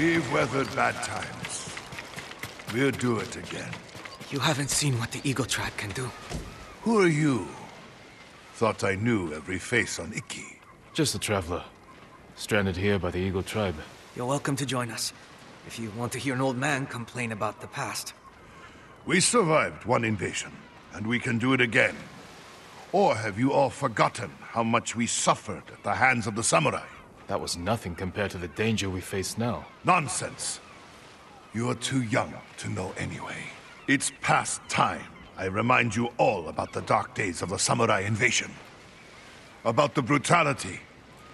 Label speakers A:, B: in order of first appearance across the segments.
A: We've weathered bad times. We'll do it again.
B: You haven't seen what the Eagle Tribe can do.
A: Who are you? Thought I knew every face on Iki.
C: Just a traveler. Stranded here by the Eagle Tribe.
B: You're welcome to join us. If you want to hear an old man complain about the past.
A: We survived one invasion, and we can do it again. Or have you all forgotten how much we suffered at the hands of the samurai?
C: That was nothing compared to the danger we face now.
A: Nonsense. You are too young to know anyway. It's past time I remind you all about the dark days of the samurai invasion. About the brutality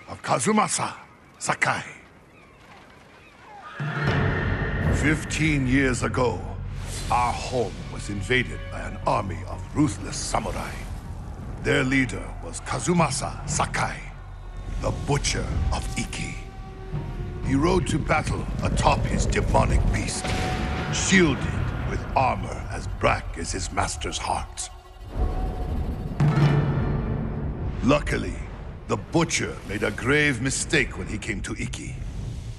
A: of Kazumasa Sakai. Fifteen years ago, our home was invaded by an army of ruthless samurai. Their leader was Kazumasa Sakai, the Butcher of Iki. He rode to battle atop his demonic beast, shielded with armor as black as his master's heart. Luckily, the Butcher made a grave mistake when he came to Iki.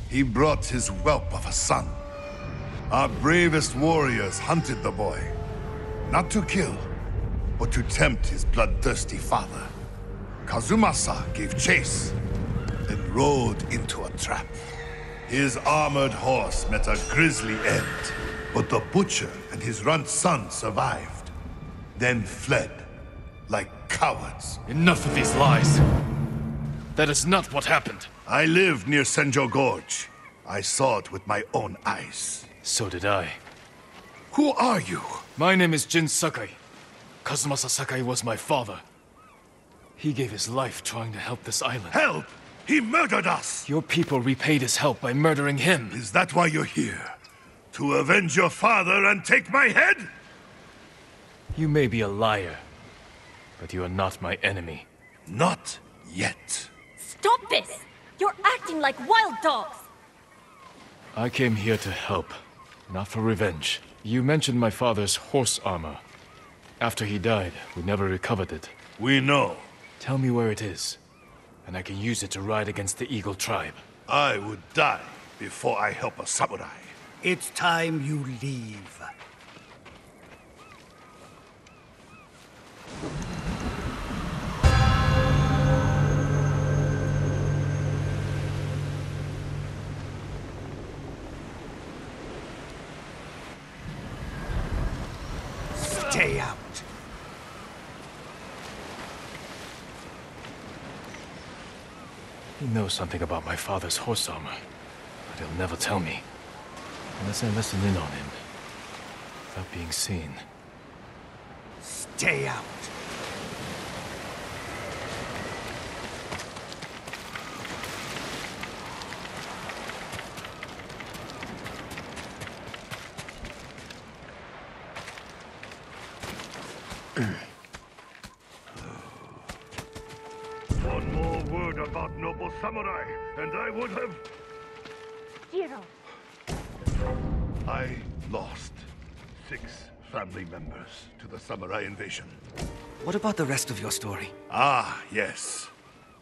A: He brought his whelp of a son. Our bravest warriors hunted the boy, not to kill, but to tempt his bloodthirsty father. Kazumasa gave chase and rode into a trap. His armored horse met a grisly end, but the butcher and his runt son survived, then fled like cowards.
C: Enough of these lies. That is not what happened.
A: I lived near Senjo Gorge. I saw it with my own eyes.
C: So did I.
A: Who are you?
C: My name is Jin Sakai. Kazumasa Sakai was my father. He gave his life trying to help this island.
A: Help! He murdered us!
C: Your people repaid his help by murdering him.
A: Is that why you're here? To avenge your father and take my head?
C: You may be a liar, but you are not my enemy.
A: Not yet.
D: Stop this! You're acting like wild dogs!
C: I came here to help, not for revenge. You mentioned my father's horse armor. After he died, we never recovered it.
A: We know.
C: Tell me where it is, and I can use it to ride against the Eagle Tribe.
A: I would die before I help a samurai.
E: It's time you leave.
C: Something about my father's horse armor, but he'll never tell me. Unless I listen in on him, without being seen.
E: Stay out.
A: Members to the samurai invasion.
B: What about the rest of your story?
A: Ah, yes.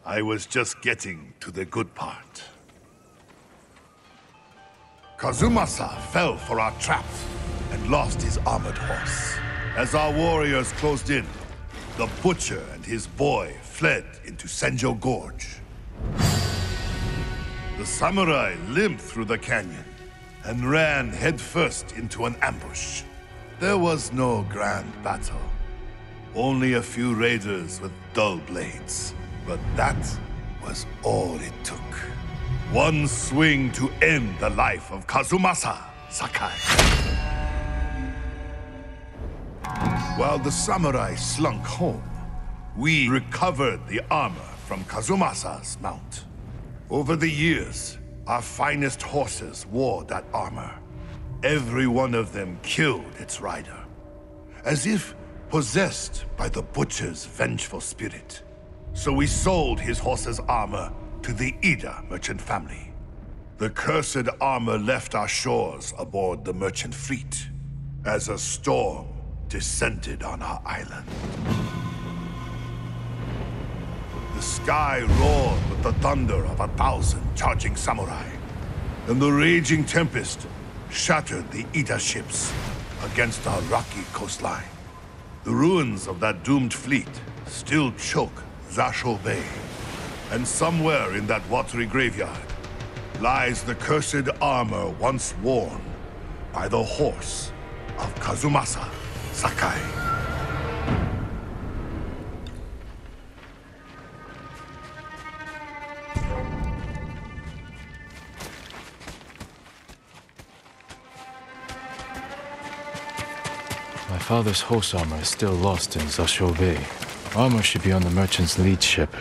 A: I was just getting to the good part. Kazumasa fell for our trap and lost his armored horse. As our warriors closed in, the butcher and his boy fled into Senjo Gorge. The samurai limped through the canyon and ran headfirst into an ambush. There was no grand battle. Only a few raiders with dull blades. But that was all it took. One swing to end the life of Kazumasa Sakai. While the samurai slunk home, we recovered the armor from Kazumasa's mount. Over the years, our finest horses wore that armor. Every one of them killed its rider, as if possessed by the butcher's vengeful spirit. So we sold his horse's armor to the Ida merchant family. The cursed armor left our shores aboard the merchant fleet as a storm descended on our island. The sky roared with the thunder of a thousand charging samurai. and the raging tempest shattered the Ida ships against our rocky coastline. The ruins of that doomed fleet still choke Zasho Bay. And somewhere in that watery graveyard lies the cursed armor once worn by the horse of Kazumasa Sakai.
C: Father's horse armor is still lost in Zasho Bay. Armor should be on the merchant's lead ship.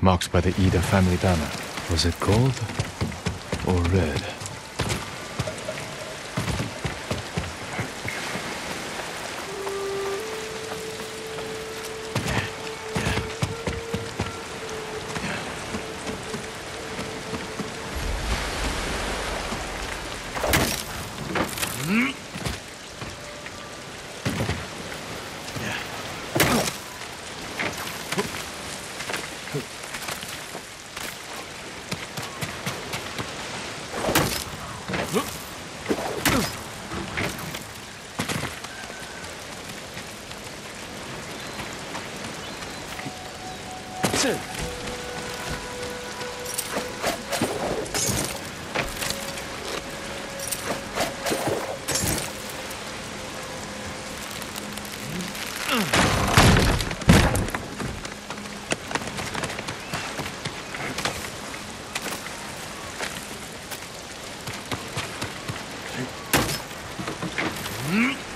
C: Marked by the Ida family banner. Was it gold or red? Look. Hmm?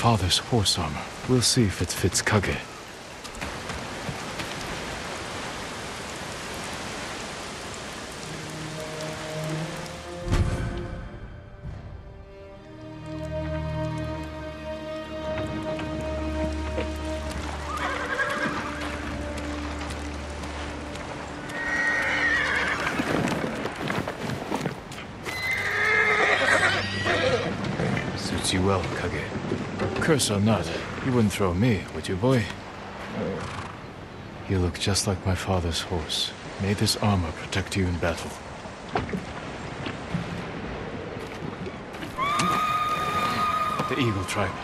C: Father's horse armor. We'll see if it fits Kage. Or not, you wouldn't throw me, would you, boy? You look just like my father's horse. May this armor protect you in battle. The Eagle Tribe.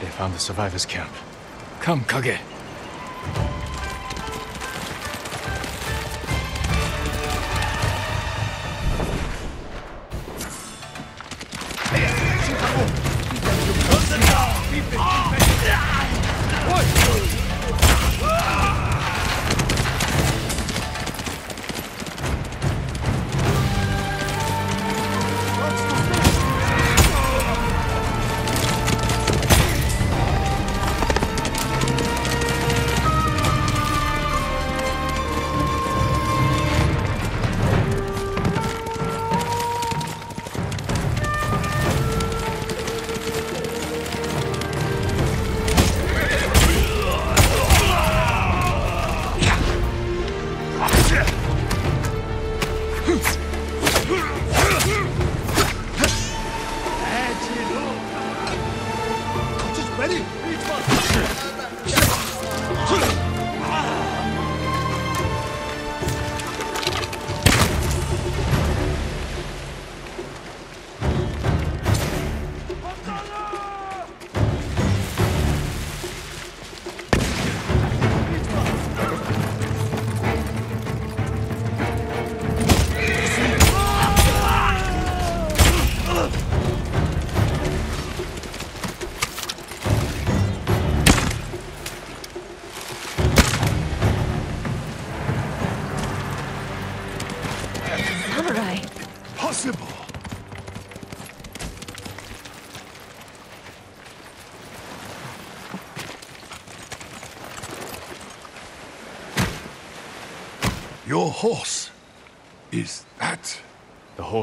C: They found the survivors' camp. Come, Kage.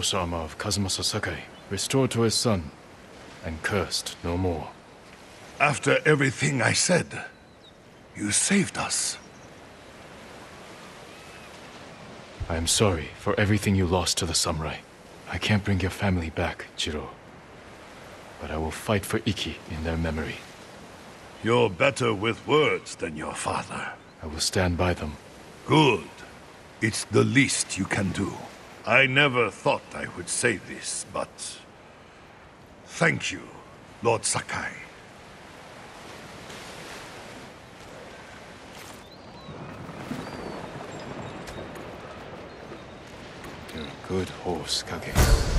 A: Horse
C: armor of Sakai, restored to his son, and cursed no more.
A: After everything I said, you saved us.
C: I am sorry for everything you lost to the samurai. I can't bring your family back, Jiro. But I will fight for Iki in their memory.
A: You're better with words than your father.
C: I will stand by them.
A: Good. It's the least you can do. I never thought I would say this, but... Thank you, Lord Sakai.
C: You're a good horse, Kage.